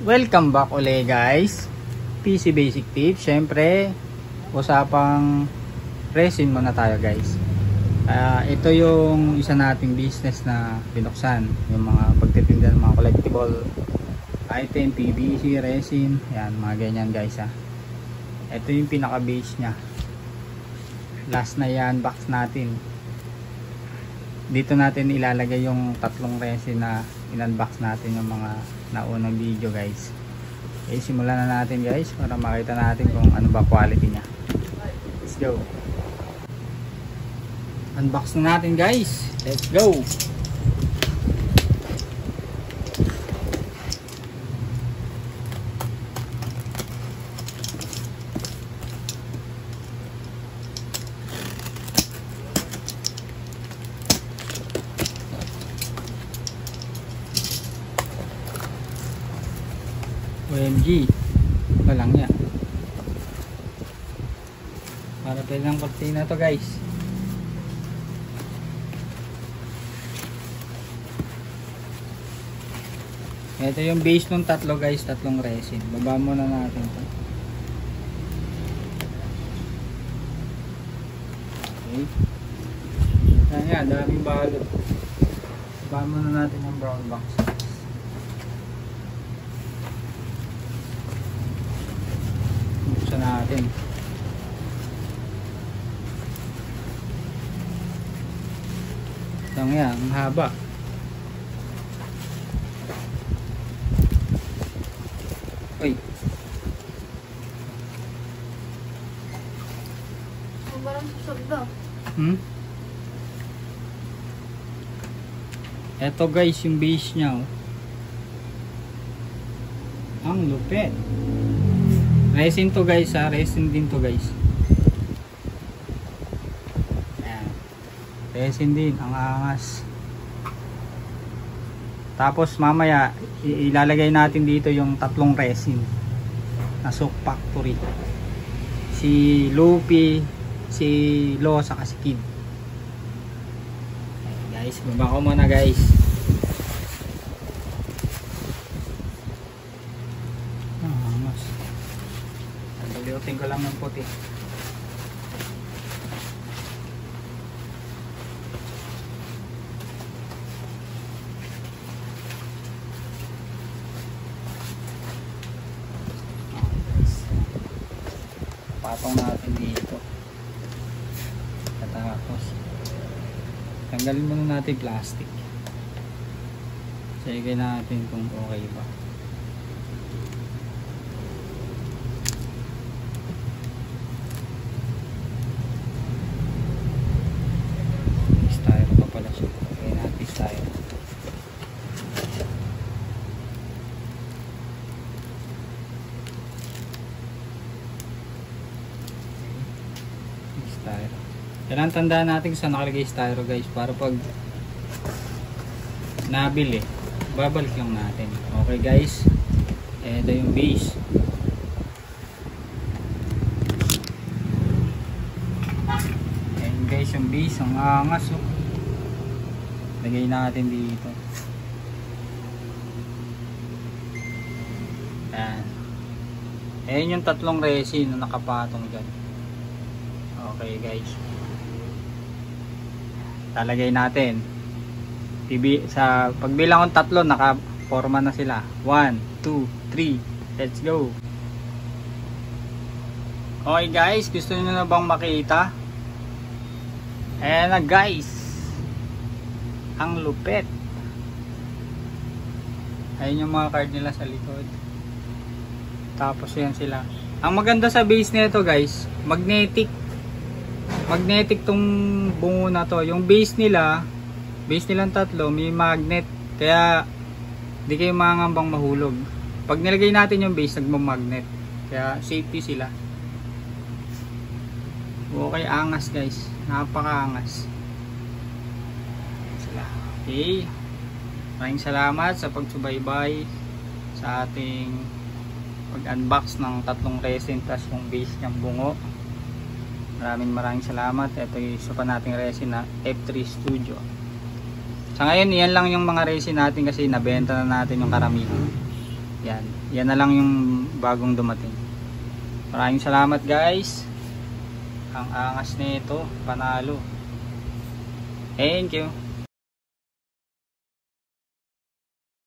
Welcome back ulit guys. PC Basic Tips Siyempre Usapang resin muna tayo guys. Uh, Ito yung isa nating business na binuksan. Yung mga pagtitinda ng mga collectible item, PVC, resin. Yan mga ganyan guys ha Ito yung pinaka base nya Last na yan box natin. Dito natin ilalagay yung tatlong resin na in-unbox natin yung mga naunang video guys. Okay simulan na natin guys para makita natin kung ano ba quality nya let's go. Unbox na natin guys. Let's go OMG walang yan. Para pwede ng kortina to guys. Ito yung base ng tatlo guys. Tatlong resin. Baba muna natin to. Okay. Yan yan daming balot baba muna natin yung brown box buksan natin. Ito nga ang haba. Uy. Parang hmm? Eto guys yung base nya oh. ang lupet resin to guys ha resin din to guys. Ayan. resin din ang angas. Tapos mamaya ilalagay natin dito yung tatlong resin na soap factory. Si Lupi si Lo saka si Kid. Ayan, guys baba ko muna guys ah, angas Balutin ko lang ng puti. Patong natin dito. Katapos. Tanggalin muna natin plastic. Check natin kung okay ba. styro pa pala siya okay natin styro styro kailangan tandaan natin saan nakalagay styro guys para pag nabili babalik lang natin okay guys ito yung base Ayan guys yung base, ang angas oh. Lagay natin dito. Ayan. Ayan yung tatlong resin na nakapatong dyan. Okay guys. Talagay natin. Pibi, sa pagbilang ng tatlo, naka-forma na sila. 1, 2, 3. Let's go. Okay guys, gusto niyo na bang makita? Ayan na guys. Ang lupet. Ayan yung mga card nila sa likod. Tapos yan sila. Ang maganda sa base nito guys, magnetic. Magnetic tong bungo na to. Yung base nila, base nilang tatlo, may magnet. Kaya di kayo mangambang mahulog. Pag nilagay natin yung base, nagmamagnet. Kaya safety sila. Okay, angas guys. Napakaangas. Sila. Okay. Maraming salamat sa pagsubaybay sa ating pag-unbox ng tatlong resin plus yung base niyang bungo maraming maraming salamat. Ito yung isa pa nating resin na F3 Studio. Sa ngayon yan lang yung mga resin natin kasi nabenta na natin yung karamihan. Yan, yan na lang yung bagong dumating. Maraming salamat guys. Ang angas nito panalo. Thank you.